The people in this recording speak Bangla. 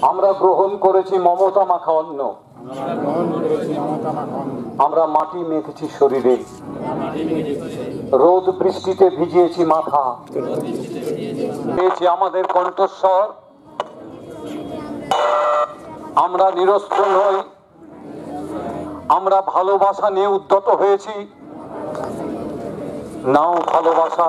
আমরা গ্রহণ করেছি মমতা মাখা অন্ন। আমরা মাটি মেখেছি শরীরে। রোদ বৃষ্টিতে ভিজিয়েছি মাথা। পেয়েছি আমাদের কণ্ঠস্বর। আমরা নিরস্ত্র নই। আমরা ভালোবাসা নিয়ে উদ্যত হয়েছি। নাও ভালোবাসা।